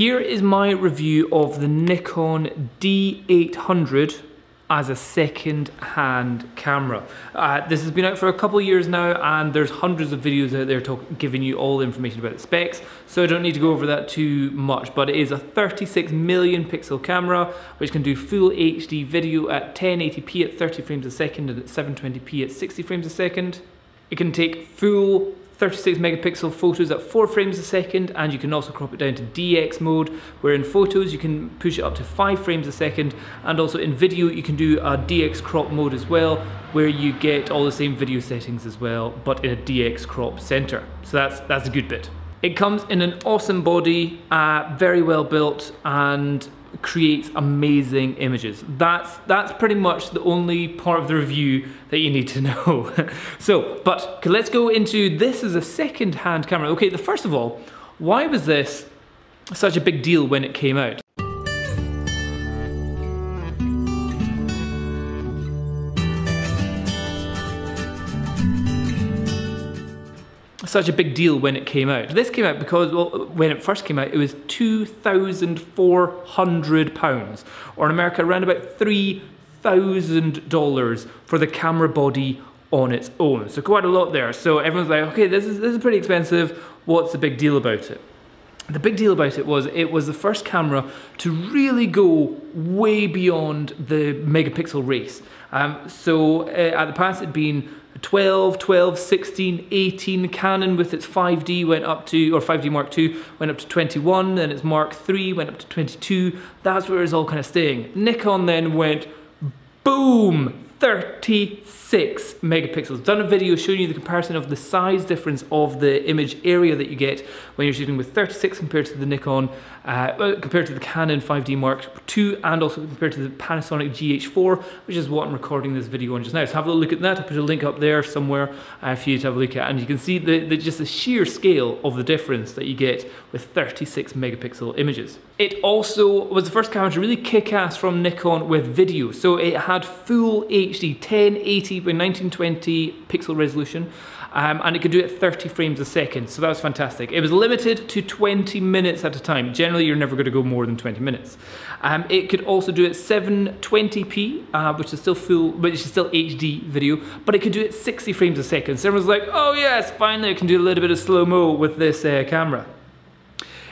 Here is my review of the Nikon D800 as a second-hand camera. Uh, this has been out for a couple of years now and there's hundreds of videos out there talk, giving you all the information about the specs, so I don't need to go over that too much, but it is a 36 million pixel camera which can do full HD video at 1080p at 30 frames a second and at 720p at 60 frames a second. It can take full 36 megapixel photos at 4 frames a second and you can also crop it down to DX mode where in photos you can push it up to 5 frames a second and also in video you can do a DX crop mode as well where you get all the same video settings as well but in a DX crop center. So that's, that's a good bit. It comes in an awesome body, uh, very well built and creates amazing images. That's, that's pretty much the only part of the review that you need to know. so, but let's go into this as a second-hand camera. Okay, the first of all, why was this such a big deal when it came out? Such a big deal when it came out. This came out because, well, when it first came out, it was £2,400, or in America, around about $3,000 for the camera body on its own. So quite a lot there. So everyone's like, okay, this is, this is pretty expensive. What's the big deal about it? The big deal about it was it was the first camera to really go way beyond the megapixel race. Um, so uh, at the past it'd been 12, 12, 16, 18. Canon with its 5D went up to, or 5D Mark II went up to 21, then its Mark III went up to 22. That's where it's all kind of staying. Nikon then went boom, 36 megapixels. Done a video showing you the comparison of the size difference of the image area that you get when you're shooting with 36 compared to the Nikon, uh, compared to the Canon 5D Mark II and also compared to the Panasonic GH4, which is what I'm recording this video on just now. So have a look at that. I'll put a link up there somewhere uh, for you to have a look at. And you can see the, the, just the sheer scale of the difference that you get with 36 megapixel images. It also was the first camera to really kick ass from Nikon with video. So it had full HD 1080 by 1920 pixel resolution um, and it could do it 30 frames a second, so that was fantastic. It was limited to 20 minutes at a time. Generally, you're never going to go more than 20 minutes. Um, it could also do it 720p, uh, which is still full, which is still HD video, but it could do it 60 frames a second. So everyone's like, oh yes, finally I can do a little bit of slow-mo with this uh, camera.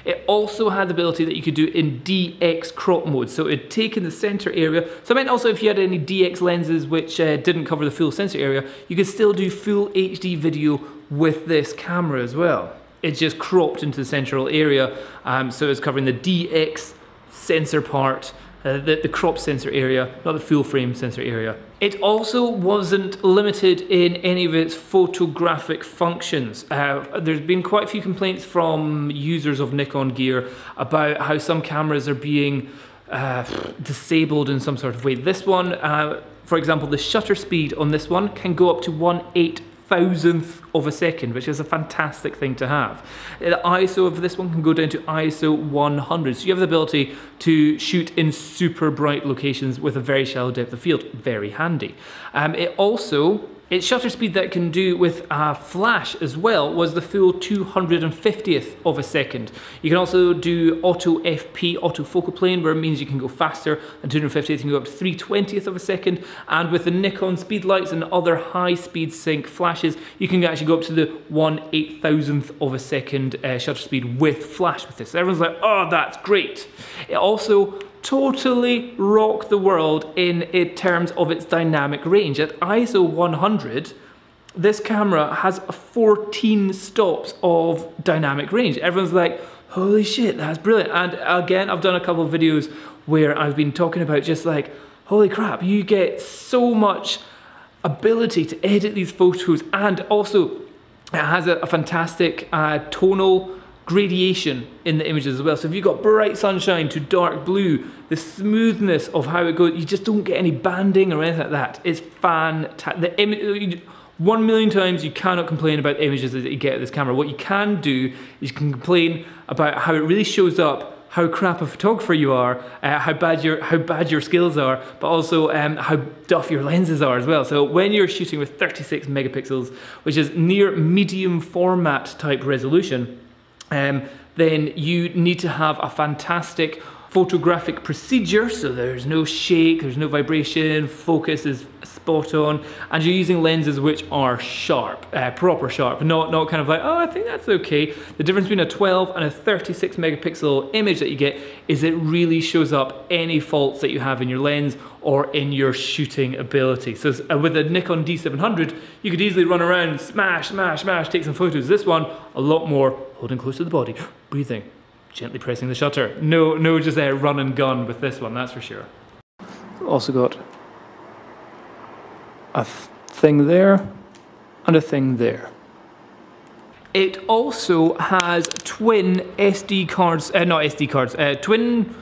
It also had the ability that you could do in DX crop mode. So it'd taken the center area. So I meant also if you had any DX lenses which uh, didn't cover the full sensor area, you could still do full HD video with this camera as well. It's just cropped into the central area. Um, so it's covering the DX sensor part uh, the, the crop sensor area, not the full frame sensor area. It also wasn't limited in any of its photographic functions. Uh, there's been quite a few complaints from users of Nikon gear about how some cameras are being uh, disabled in some sort of way. This one, uh, for example, the shutter speed on this one can go up to 1 8 thousandth of a second, which is a fantastic thing to have. The ISO of this one can go down to ISO 100, so you have the ability to shoot in super bright locations with a very shallow depth of field. Very handy. Um, it also its shutter speed that can do with a flash as well was the full 250th of a second. You can also do auto FP, auto focal plane, where it means you can go faster than 250th, you can go up to 320th of a second. And with the Nikon speed lights and other high speed sync flashes, you can actually go up to the 1 8000th of a second uh, shutter speed with flash with this. Everyone's like, oh, that's great. It also totally rock the world in, in terms of its dynamic range. At ISO 100, this camera has 14 stops of dynamic range. Everyone's like, holy shit, that's brilliant. And again, I've done a couple of videos where I've been talking about just like, holy crap, you get so much ability to edit these photos and also it has a, a fantastic uh, tonal gradation in the images as well. So if you've got bright sunshine to dark blue, the smoothness of how it goes, you just don't get any banding or anything like that. It's fantastic. The image, One million times you cannot complain about the images that you get with this camera. What you can do is you can complain about how it really shows up how crap a photographer you are, uh, how bad your how bad your skills are, but also um, how duff your lenses are as well. So when you're shooting with 36 megapixels, which is near medium format type resolution, um, then you need to have a fantastic photographic procedure, so there's no shake, there's no vibration, focus is spot on, and you're using lenses which are sharp, uh, proper sharp, not, not kind of like, oh, I think that's okay. The difference between a 12 and a 36 megapixel image that you get is it really shows up any faults that you have in your lens or in your shooting ability. So uh, with a Nikon D700, you could easily run around, smash, smash, smash, take some photos. This one, a lot more holding close to the body, breathing, gently pressing the shutter. No, no, just a run and gun with this one, that's for sure. Also got a thing there and a thing there. It also has twin SD cards, uh, not SD cards, uh, twin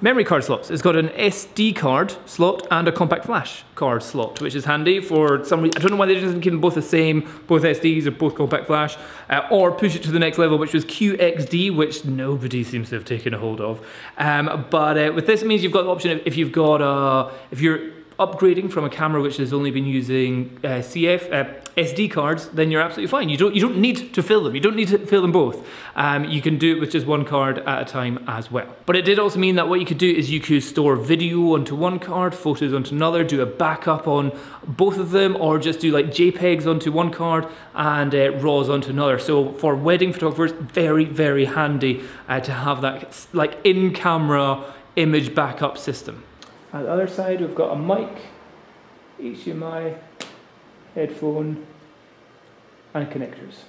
memory card slots. It's got an SD card slot and a compact flash card slot, which is handy for some reason. I don't know why they didn't keep them both the same, both SDs or both compact flash, uh, or push it to the next level, which was QXD, which nobody seems to have taken a hold of. Um, but uh, with this, it means you've got the option of if you've got a, if you're upgrading from a camera which has only been using uh, CF uh, SD cards, then you're absolutely fine. You don't you don't need to fill them. You don't need to fill them both. Um, you can do it with just one card at a time as well. But it did also mean that what you could do is you could store video onto one card, photos onto another, do a backup on both of them, or just do like JPEGs onto one card and uh, RAWs onto another. So for wedding photographers, very very handy uh, to have that like in camera image backup system. At the other side, we've got a mic, HDMI, headphone, and connectors.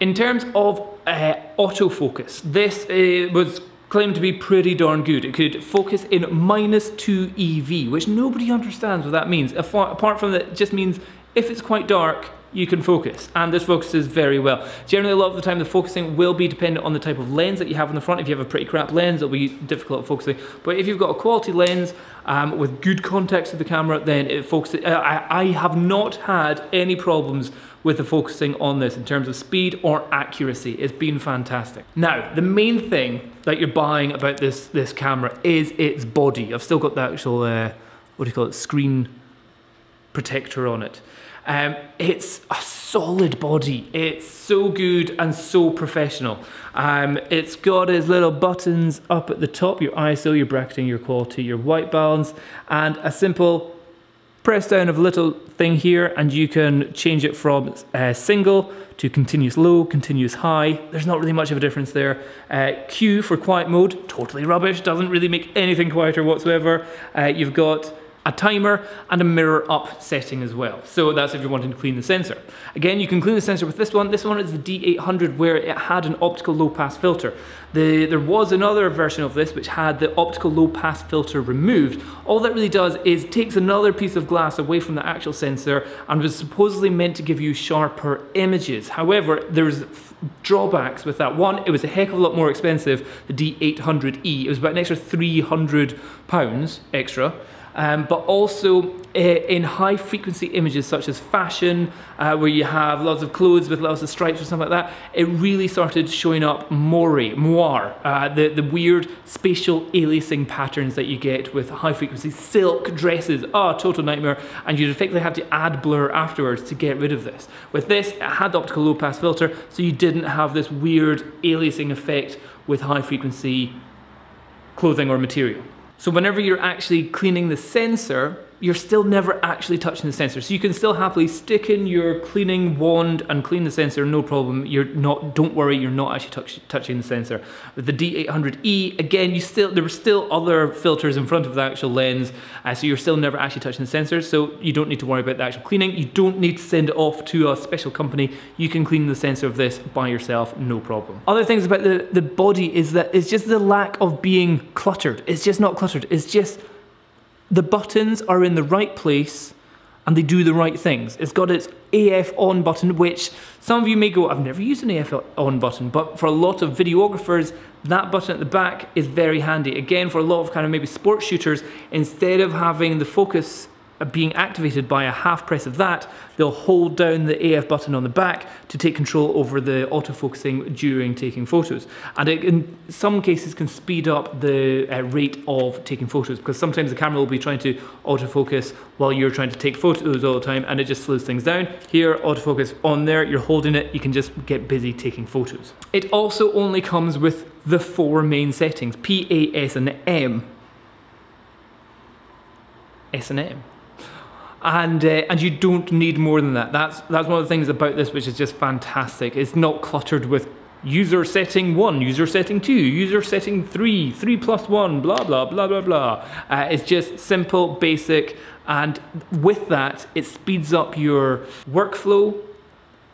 In terms of uh, autofocus, this uh, was claimed to be pretty darn good. It could focus in minus 2 EV, which nobody understands what that means. Apart from that, it just means if it's quite dark, you can focus and this focuses very well. Generally a lot of the time the focusing will be dependent on the type of lens that you have on the front. If you have a pretty crap lens it'll be difficult focusing but if you've got a quality lens um, with good context of the camera then it focuses. Uh, I, I have not had any problems with the focusing on this in terms of speed or accuracy. It's been fantastic. Now, the main thing that you're buying about this, this camera is its body. I've still got the actual, uh, what do you call it, screen protector on it. Um, it's a solid body. It's so good and so professional. Um, it's got its little buttons up at the top, your ISO, your bracketing, your quality, your white balance, and a simple press down of a little thing here and you can change it from uh, single to continuous low, continuous high. There's not really much of a difference there. Uh, Q for quiet mode, totally rubbish, doesn't really make anything quieter whatsoever. Uh, you've got a timer, and a mirror up setting as well. So that's if you're wanting to clean the sensor. Again, you can clean the sensor with this one. This one is the D800 where it had an optical low pass filter. The, there was another version of this which had the optical low pass filter removed. All that really does is takes another piece of glass away from the actual sensor and was supposedly meant to give you sharper images. However, there's drawbacks with that. One, it was a heck of a lot more expensive, the D800E. It was about an extra 300 pounds extra um, but also uh, in high frequency images such as fashion, uh, where you have lots of clothes with lots of stripes or something like that, it really started showing up moire, moire, uh, the, the weird spatial aliasing patterns that you get with high frequency silk dresses. Ah, oh, total nightmare. And you'd effectively have to add blur afterwards to get rid of this. With this, it had optical low pass filter, so you didn't have this weird aliasing effect with high frequency clothing or material. So whenever you're actually cleaning the sensor, you're still never actually touching the sensor. So you can still happily stick in your cleaning wand and clean the sensor, no problem. You're not, don't worry, you're not actually touch, touching the sensor. With the D800E, again, you still, there were still other filters in front of the actual lens, uh, so you're still never actually touching the sensor, so you don't need to worry about the actual cleaning. You don't need to send it off to a special company. You can clean the sensor of this by yourself, no problem. Other things about the, the body is that it's just the lack of being cluttered. It's just not cluttered. It's just the buttons are in the right place and they do the right things. It's got its AF on button, which some of you may go, I've never used an AF on button, but for a lot of videographers, that button at the back is very handy. Again, for a lot of kind of maybe sports shooters, instead of having the focus being activated by a half press of that, they'll hold down the AF button on the back to take control over the autofocusing during taking photos. And it, in some cases can speed up the uh, rate of taking photos because sometimes the camera will be trying to autofocus while you're trying to take photos all the time and it just slows things down. Here, autofocus on there, you're holding it, you can just get busy taking photos. It also only comes with the four main settings, P, A, S and M. S and M and uh, and you don't need more than that. That's that's one of the things about this which is just fantastic. It's not cluttered with user setting one, user setting two, user setting three, three plus one, blah blah blah blah blah. Uh, it's just simple, basic, and with that, it speeds up your workflow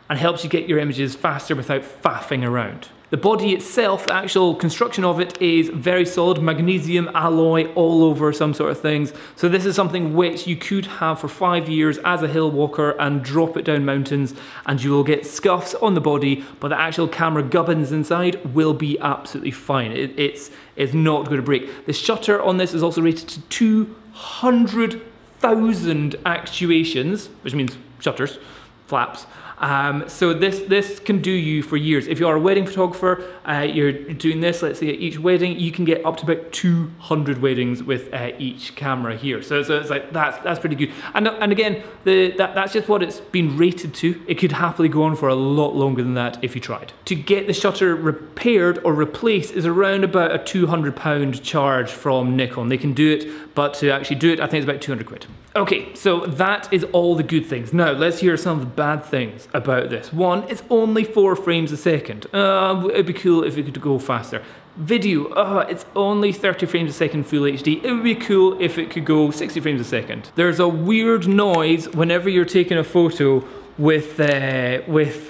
and helps you get your images faster without faffing around. The body itself, the actual construction of it is very solid, magnesium alloy all over some sort of things. So this is something which you could have for five years as a hill walker and drop it down mountains and you will get scuffs on the body, but the actual camera gubbins inside will be absolutely fine. It, it's, it's not going to break. The shutter on this is also rated to 200,000 actuations, which means shutters, flaps. Um, so this, this can do you for years. If you are a wedding photographer, uh, you're doing this, let's say at each wedding, you can get up to about 200 weddings with uh, each camera here. So, so it's like, that's, that's pretty good. And, and again, the, that, that's just what it's been rated to. It could happily go on for a lot longer than that if you tried. To get the shutter repaired or replaced is around about a 200 pound charge from Nikon. They can do it, but to actually do it, I think it's about 200 quid. Okay, so that is all the good things. Now, let's hear some of the bad things about this. One, it's only four frames a second. Uh, it'd be cool if it could go faster. Video, uh, it's only 30 frames a second full HD. It would be cool if it could go 60 frames a second. There's a weird noise whenever you're taking a photo with, uh, with,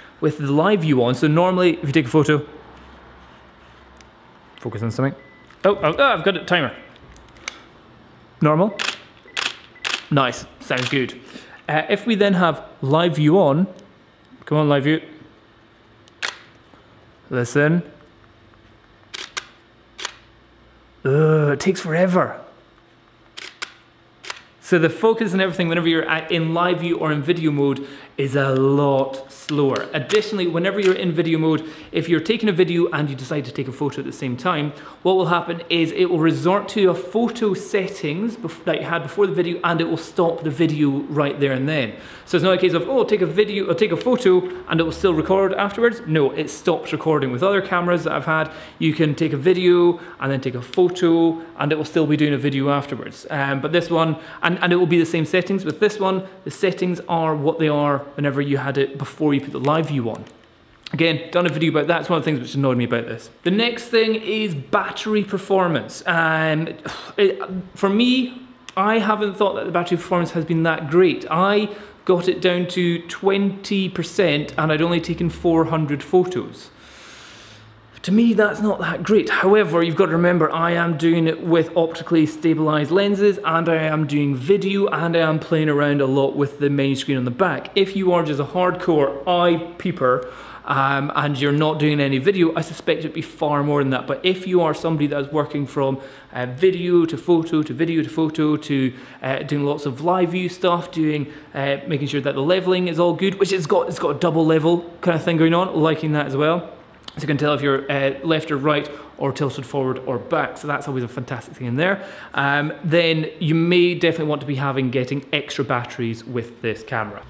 with the live view on. So normally, if you take a photo, focus on something. Oh, oh, oh I've got a timer. Normal. Nice, sounds good. Uh, if we then have live view on, come on live view, listen. Ugh, it takes forever. So the focus and everything whenever you're in live view or in video mode is a lot slower. Additionally, whenever you're in video mode, if you're taking a video and you decide to take a photo at the same time, what will happen is it will resort to a photo settings that you had before the video and it will stop the video right there and then. So it's not a case of, oh, take a video or take a photo and it will still record afterwards. No, it stops recording. With other cameras that I've had, you can take a video and then take a photo and it will still be doing a video afterwards. Um, but this one, and, and it will be the same settings. With this one, the settings are what they are whenever you had it before you put the live view on. Again, done a video about that. It's one of the things which annoyed me about this. The next thing is battery performance. Um, it, for me, I haven't thought that the battery performance has been that great. I got it down to 20% and I'd only taken 400 photos. To me, that's not that great. However, you've got to remember, I am doing it with optically stabilized lenses and I am doing video and I am playing around a lot with the main screen on the back. If you are just a hardcore eye peeper, um, and you're not doing any video, I suspect it'd be far more than that. But if you are somebody that's working from uh, video to photo to video to photo to uh, doing lots of live view stuff, doing uh, making sure that the leveling is all good, which it's got it's got a double level kind of thing going on, liking that as well. So you can tell if you're uh, left or right or tilted forward or back. So that's always a fantastic thing in there. Um, then you may definitely want to be having getting extra batteries with this camera.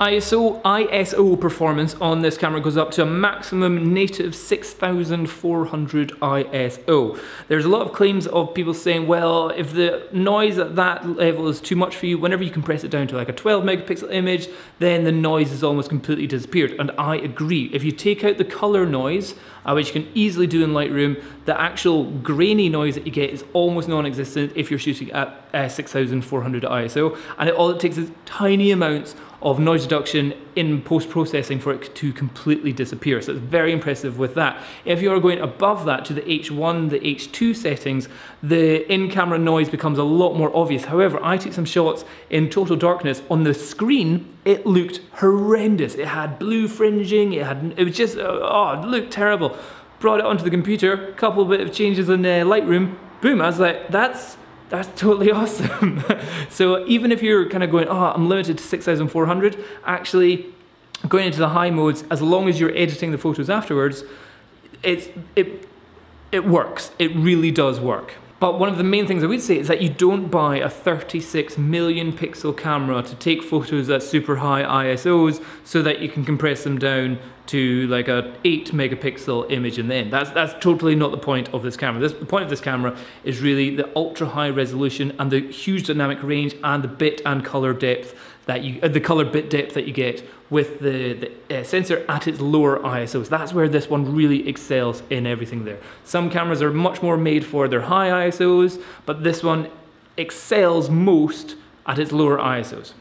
ISO, ISO performance on this camera goes up to a maximum native 6400 ISO. There's a lot of claims of people saying, well, if the noise at that level is too much for you, whenever you compress it down to like a 12 megapixel image, then the noise is almost completely disappeared. And I agree. If you take out the color noise, uh, which you can easily do in Lightroom, the actual grainy noise that you get is almost non-existent if you're shooting at uh, 6400 ISO. And it, all it takes is tiny amounts of noise reduction in post-processing for it to completely disappear. So it's very impressive with that. If you're going above that to the H1, the H2 settings, the in-camera noise becomes a lot more obvious. However, I took some shots in total darkness. On the screen, it looked horrendous. It had blue fringing, it had, it was just, oh, it looked terrible. Brought it onto the computer, couple bit of changes in uh, Lightroom, boom, I was like, that's that's totally awesome. so even if you're kind of going, oh, I'm limited to 6400, actually going into the high modes, as long as you're editing the photos afterwards, it's, it, it works. It really does work. But one of the main things I would say is that you don't buy a 36 million pixel camera to take photos at super high ISOs so that you can compress them down to like a 8 megapixel image and then that's that's totally not the point of this camera. This the point of this camera is really the ultra high resolution and the huge dynamic range and the bit and color depth that you uh, the color bit depth that you get with the, the uh, sensor at its lower ISOs. That's where this one really excels in everything there. Some cameras are much more made for their high ISOs, but this one excels most at its lower ISOs.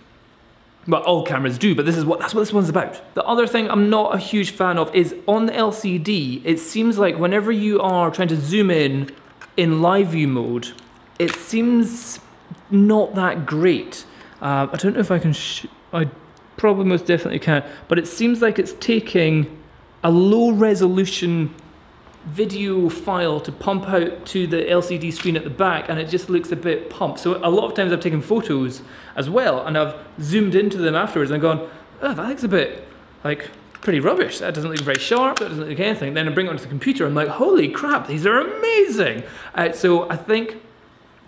Well, all cameras do, but this is what that's what this one's about. The other thing I'm not a huge fan of is on the LCD, it seems like whenever you are trying to zoom in in live view mode, it seems not that great. Uh, I don't know if I can, I probably most definitely can, but it seems like it's taking a low resolution video file to pump out to the LCD screen at the back and it just looks a bit pumped. So a lot of times I've taken photos as well and I've zoomed into them afterwards and gone, oh, that looks a bit like pretty rubbish. That doesn't look very sharp, that doesn't look anything. Then I bring it onto the computer, I'm like, holy crap, these are amazing. Uh, so I think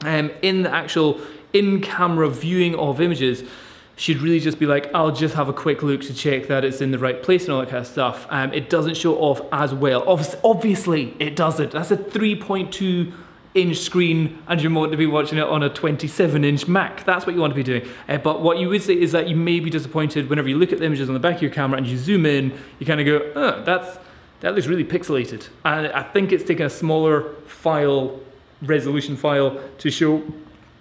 um, in the actual in-camera viewing of images, should really just be like, I'll just have a quick look to check that it's in the right place and all that kind of stuff. Um, it doesn't show off as well. Obviously, it doesn't. That's a 3.2 inch screen and you want to be watching it on a 27 inch Mac. That's what you want to be doing. Uh, but what you would say is that you may be disappointed whenever you look at the images on the back of your camera and you zoom in, you kind of go, oh, that's, that looks really pixelated. And I think it's taken a smaller file, resolution file, to show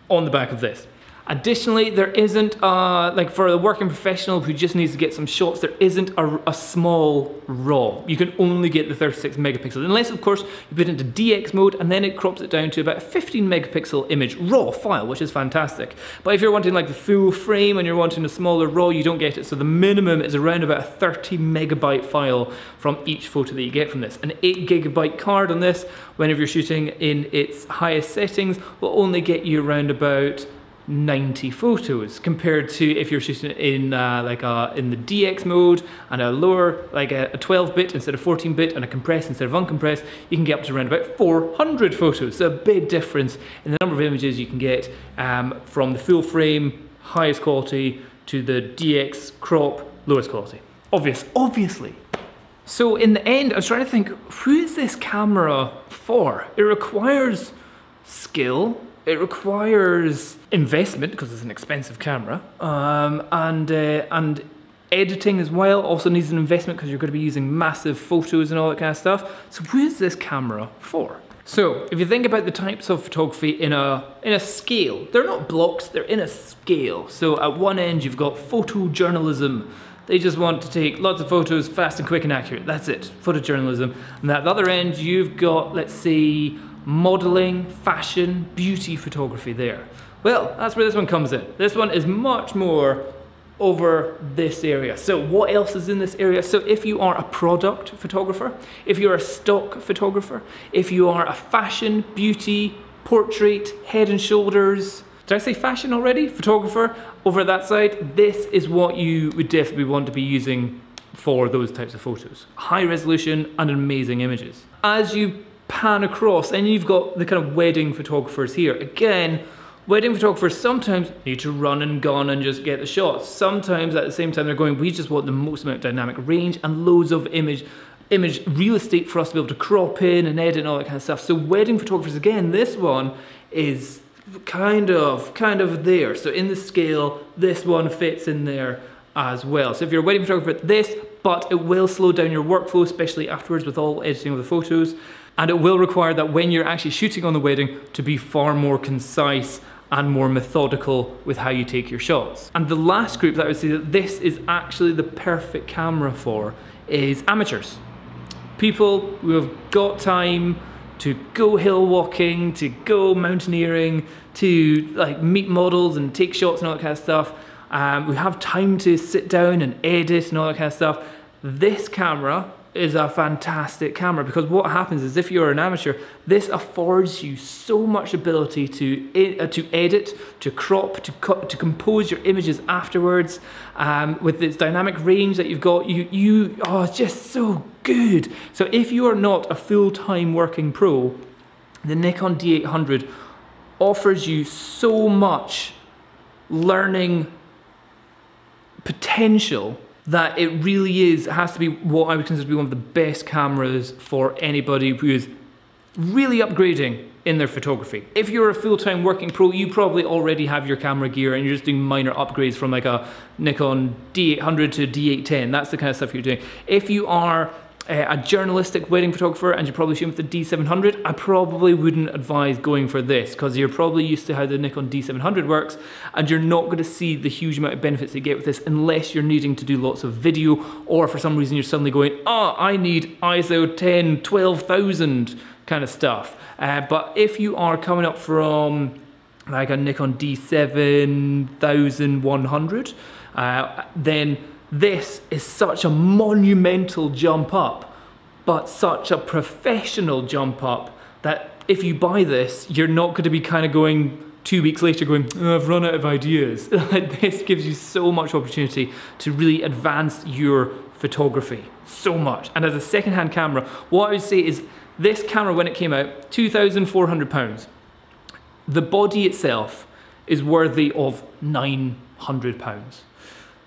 on the back of this. Additionally, there isn't, uh, like for the working professional who just needs to get some shots, there isn't a, a, small RAW. You can only get the 36 megapixels, unless of course you put it into DX mode and then it crops it down to about a 15 megapixel image RAW file, which is fantastic. But if you're wanting like the full frame and you're wanting a smaller RAW, you don't get it. So the minimum is around about a 30 megabyte file from each photo that you get from this. An 8 gigabyte card on this, whenever you're shooting in its highest settings, will only get you around about 90 photos compared to if you're shooting in uh, like a, in the DX mode and a lower like a, a 12 bit instead of 14 bit and a compressed instead of uncompressed you can get up to around about 400 photos. So a big difference in the number of images you can get um, from the full frame highest quality to the DX crop lowest quality. Obvious obviously. So in the end I was trying to think who is this camera for? It requires skill it requires investment because it's an expensive camera, um, and uh, and editing as well also needs an investment because you're going to be using massive photos and all that kind of stuff. So who is this camera for? So if you think about the types of photography in a in a scale, they're not blocks, they're in a scale. So at one end you've got photojournalism. They just want to take lots of photos fast and quick and accurate. That's it, photojournalism. And at the other end you've got, let's say, modeling, fashion, beauty photography there. Well, that's where this one comes in. This one is much more over this area. So what else is in this area? So if you are a product photographer, if you're a stock photographer, if you are a fashion, beauty, portrait, head and shoulders, did I say fashion already? Photographer, over that side, this is what you would definitely want to be using for those types of photos. High resolution and amazing images. As you pan across and you've got the kind of wedding photographers here. Again, wedding photographers sometimes need to run and gun and just get the shots. Sometimes at the same time they're going, we just want the most amount of dynamic range and loads of image image real estate for us to be able to crop in and edit and all that kind of stuff. So wedding photographers, again, this one is kind of, kind of there. So in the scale, this one fits in there as well. So if you're a wedding photographer, this, but it will slow down your workflow, especially afterwards with all editing of the photos and it will require that when you're actually shooting on the wedding to be far more concise and more methodical with how you take your shots. And the last group that I would say that this is actually the perfect camera for is amateurs. People who have got time to go hill walking, to go mountaineering, to like meet models and take shots and all that kind of stuff. Um, we have time to sit down and edit and all that kind of stuff. This camera is a fantastic camera because what happens is if you're an amateur, this affords you so much ability to uh, to edit, to crop, to cut, to compose your images afterwards. Um, with this dynamic range that you've got, you you oh, it's just so good. So if you are not a full-time working pro, the Nikon D800 offers you so much learning potential that it really is, has to be what I would consider to be one of the best cameras for anybody who is really upgrading in their photography. If you're a full-time working pro, you probably already have your camera gear and you're just doing minor upgrades from like a Nikon D800 to D810. That's the kind of stuff you're doing. If you are uh, a journalistic wedding photographer and you're probably shooting with the D700, I probably wouldn't advise going for this because you're probably used to how the Nikon D700 works and you're not going to see the huge amount of benefits you get with this unless you're needing to do lots of video or for some reason you're suddenly going, oh, I need ISO 10, 12,000 kind of stuff. Uh, but if you are coming up from like a Nikon D7100, uh, then this is such a monumental jump up, but such a professional jump up that if you buy this, you're not going to be kind of going two weeks later going, oh, I've run out of ideas. this gives you so much opportunity to really advance your photography. So much. And as a second-hand camera, what I would say is this camera, when it came out, £2,400. The body itself is worthy of £900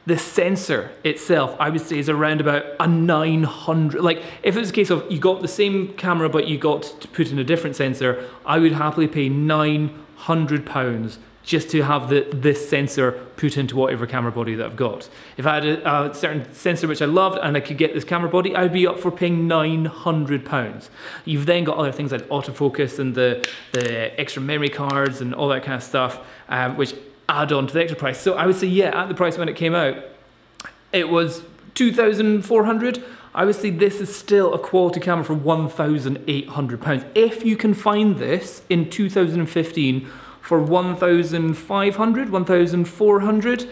the sensor itself, I would say, is around about a 900. Like, if it was a case of you got the same camera but you got to put in a different sensor, I would happily pay 900 pounds just to have the, this sensor put into whatever camera body that I've got. If I had a, a, certain sensor which I loved and I could get this camera body, I'd be up for paying 900 pounds. You've then got other things like autofocus and the, the extra memory cards and all that kind of stuff, um, which add on to the extra price. So I would say, yeah, at the price when it came out, it was 2,400. I would say this is still a quality camera for 1,800 pounds. If you can find this in 2015 for 1,500, 1,400,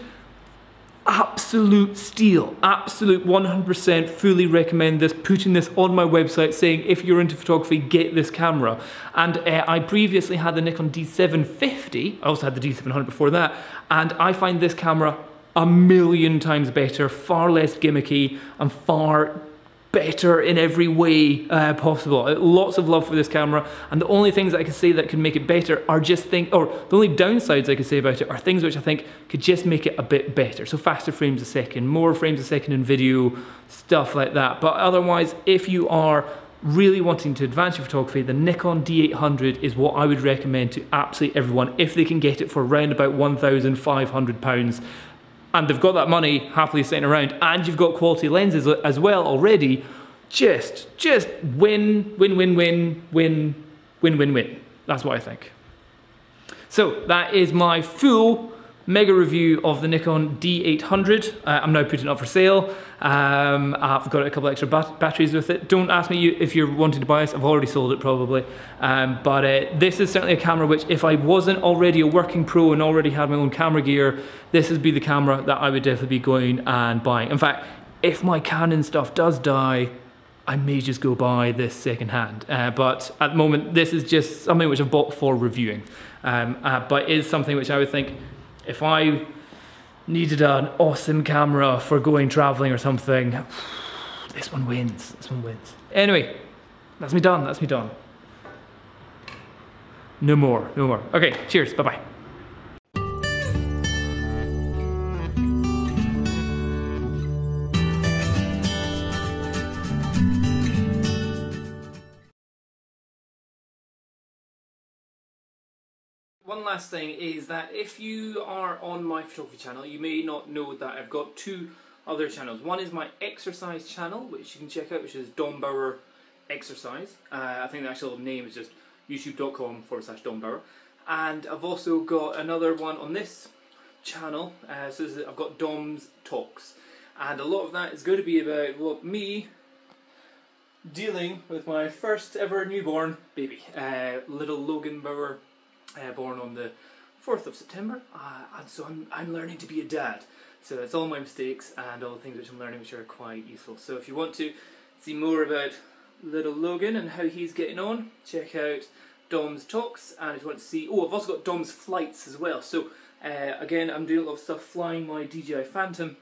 absolute steal, absolute 100% fully recommend this, putting this on my website saying if you're into photography, get this camera. And uh, I previously had the Nikon D750, I also had the D700 before that, and I find this camera a million times better, far less gimmicky, and far better in every way uh, possible. Uh, lots of love for this camera, and the only things I can say that can make it better are just things, or the only downsides I can say about it are things which I think could just make it a bit better. So faster frames a second, more frames a second in video, stuff like that. But otherwise, if you are really wanting to advance your photography, the Nikon D800 is what I would recommend to absolutely everyone if they can get it for around about £1,500 and they've got that money happily sitting around and you've got quality lenses as well already, just, just win, win, win, win, win, win, win, win. That's what I think. So that is my full mega review of the Nikon D800. Uh, I'm now putting it up for sale. Um, I've got a couple extra bat batteries with it. Don't ask me if you're wanting to buy this, I've already sold it probably. Um, but uh, this is certainly a camera which if I wasn't already a working pro and already had my own camera gear, this would be the camera that I would definitely be going and buying. In fact, if my Canon stuff does die, I may just go buy this secondhand. Uh, but at the moment, this is just something which I've bought for reviewing. Um, uh, but is something which I would think if I needed an awesome camera for going traveling or something, this one wins, this one wins. Anyway, that's me done, that's me done. No more, no more. Okay, cheers, bye-bye. Last thing is that if you are on my photography channel, you may not know that I've got two other channels. One is my exercise channel, which you can check out, which is Dom Bower Exercise. Uh, I think the actual name is just youtube.com forward slash Dom Bower. And I've also got another one on this channel, uh, so I've got Dom's Talks. And a lot of that is going to be about well, me dealing with my first ever newborn baby, uh, little Logan Bower uh, born on the 4th of September, uh, and so I'm, I'm learning to be a dad. So it's all my mistakes and all the things which I'm learning which are quite useful. So if you want to see more about little Logan and how he's getting on, check out Dom's talks. And if you want to see, oh, I've also got Dom's flights as well. So uh, again, I'm doing a lot of stuff flying my DJI Phantom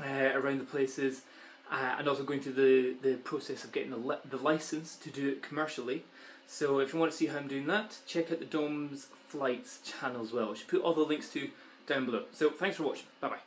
uh, around the places. Uh, and also going through the, the process of getting the, the license to do it commercially. So if you want to see how I'm doing that, check out the Dom's Flights channel as well. I should put all the links to down below. So thanks for watching. Bye bye.